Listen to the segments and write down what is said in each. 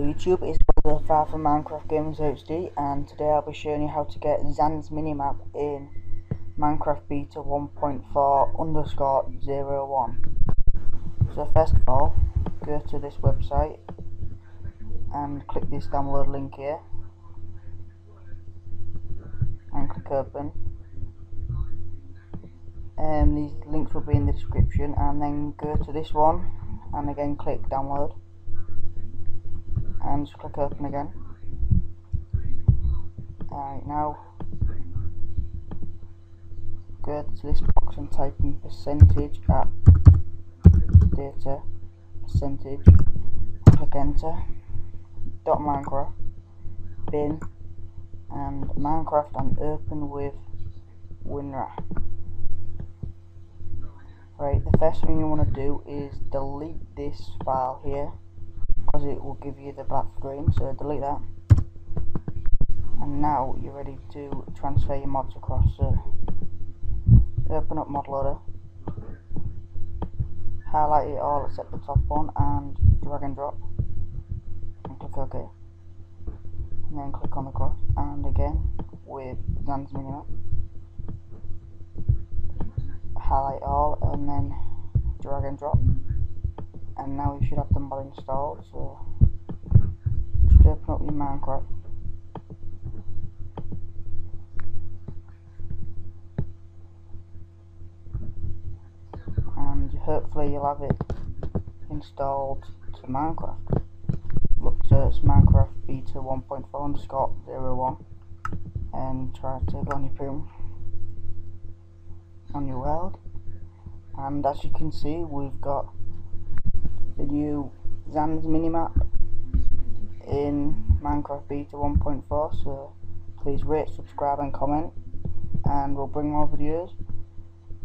YouTube, it's Brother Far from Minecraft Gamers HD and today I'll be showing you how to get Zan's minimap in Minecraft Beta 1.4 underscore 01. So first of all, go to this website and click this download link here and click open. Um, these links will be in the description and then go to this one and again click download and just click open again. Alright, now. Go to this box and type in percentage at data percentage click enter dot minecraft bin and minecraft and open with WinRAR right the first thing you want to do is delete this file here it will give you the black screen so delete that. And now you're ready to transfer your mods across so open up mod loader. Highlight it all except the top one and drag and drop. And click OK. And then click on the cross. And again with Zan's minimap highlight all and then drag and drop and now you should have the mod installed so just open up your Minecraft. And hopefully you'll have it installed to Minecraft. Look search Minecraft beta 1.4 underscore 01 and try to go on your Prime. On your world. And as you can see we've got the new Zan's minimap in Minecraft Beta 1.4 so please rate, subscribe and comment and we'll bring more videos.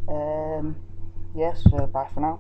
Um, yes, so bye for now